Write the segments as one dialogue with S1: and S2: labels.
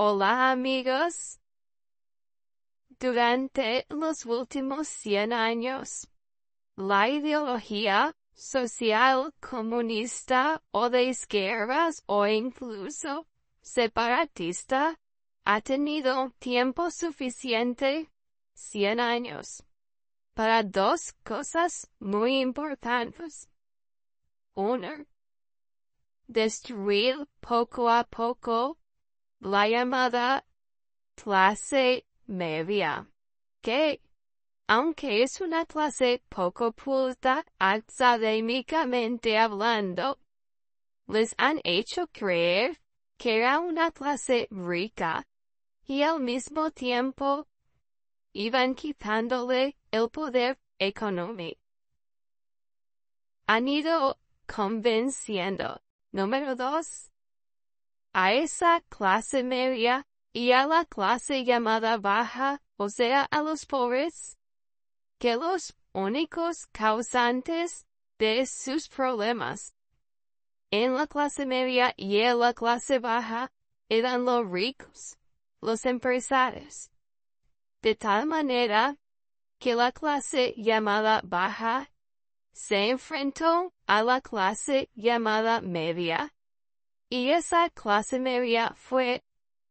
S1: Hola amigos. Durante los últimos 100 años, la ideología social comunista o de izquierdas o incluso separatista ha tenido tiempo suficiente, 100 años, para dos cosas muy importantes. Uno, destruir poco a poco la llamada clase media, que, aunque es una clase poco culta académicamente hablando, les han hecho creer que era una clase rica y al mismo tiempo iban quitándole el poder económico. Han ido convenciendo, número dos, a esa clase media y a la clase llamada baja, o sea, a los pobres, que los únicos causantes de sus problemas en la clase media y en la clase baja eran los ricos, los empresarios. De tal manera que la clase llamada baja se enfrentó a la clase llamada media y esa clase media fue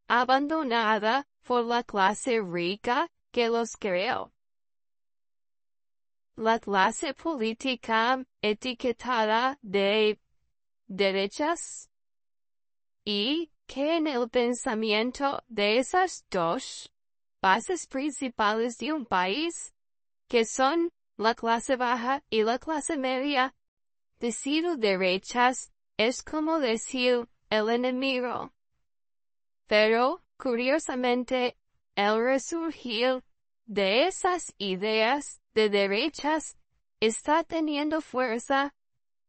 S1: abandonada por la clase rica que los creó. La clase política etiquetada de derechas y que en el pensamiento de esas dos bases principales de un país, que son la clase baja y la clase media, decir derechas es como decir el enemigo. Pero, curiosamente, el resurgir de esas ideas de derechas está teniendo fuerza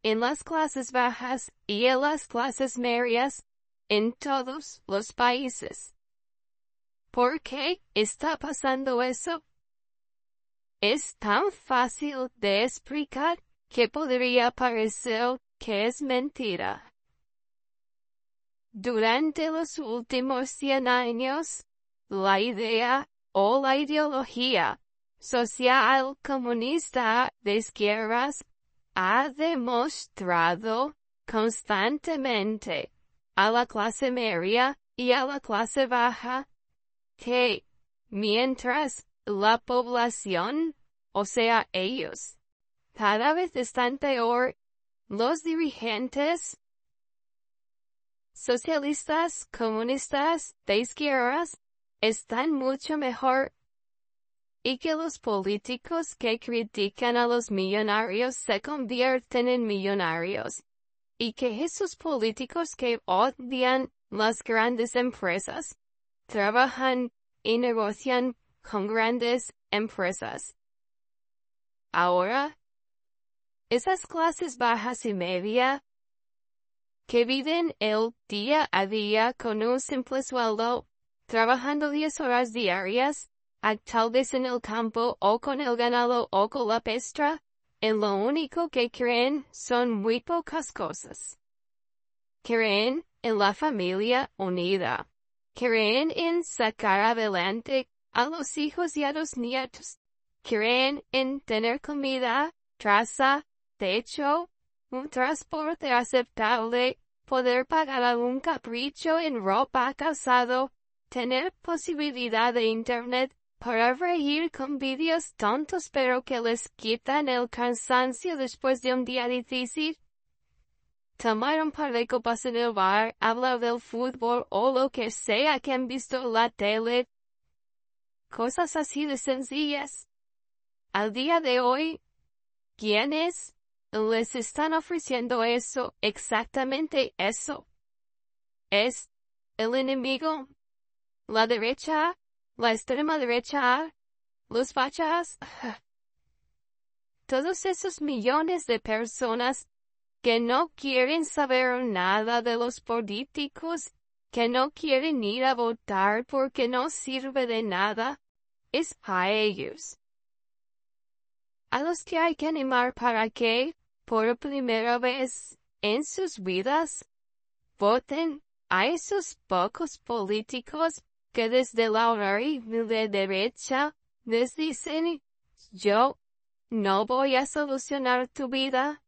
S1: en las clases bajas y en las clases medias en todos los países. ¿Por qué está pasando eso? Es tan fácil de explicar que podría parecer que es mentira. Durante los últimos cien años, la idea o la ideología social comunista de izquierdas ha demostrado constantemente a la clase media y a la clase baja que mientras la población, o sea ellos, cada vez están peor, los dirigentes socialistas, comunistas, de izquierdas, están mucho mejor y que los políticos que critican a los millonarios se convierten en millonarios, y que esos políticos que odian las grandes empresas, trabajan y negocian con grandes empresas. Ahora, esas clases bajas y media, que viven el día a día con un simple sueldo, trabajando 10 horas diarias, tal vez en el campo o con el ganado o con la pestra, en lo único que creen son muy pocas cosas. Creen en la familia unida. Creen en sacar adelante a los hijos y a los nietos. Creen en tener comida, traza, techo, un transporte aceptable, poder pagar algún capricho en ropa casado, tener posibilidad de internet para reír con vídeos tontos pero que les quitan el cansancio después de un día difícil. Tomar un par de copas en el bar, hablar del fútbol o lo que sea que han visto la tele. Cosas así de sencillas. Al día de hoy, ¿quiénes les están ofreciendo eso, exactamente eso? Es el enemigo, la derecha, la extrema derecha, los fachas, todos esos millones de personas que no quieren saber nada de los políticos, que no quieren ir a votar porque no sirve de nada, es a ellos. A los que hay que animar para que, por primera vez en sus vidas, voten a esos pocos políticos que desde la de derecha les dicen, yo no voy a solucionar tu vida.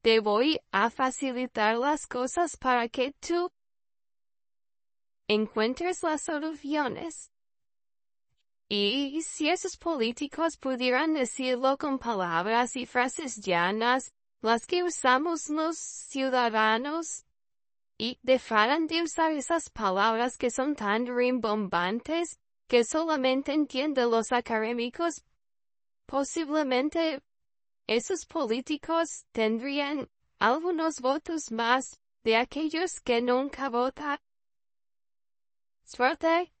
S1: Te voy a facilitar las cosas para que tú encuentres las soluciones. Y si esos políticos pudieran decirlo con palabras y frases llanas, las que usamos los ciudadanos, y dejaran de usar esas palabras que son tan rimbombantes, que solamente entienden los académicos, posiblemente esos políticos tendrían algunos votos más de aquellos que nunca votan. Suerte.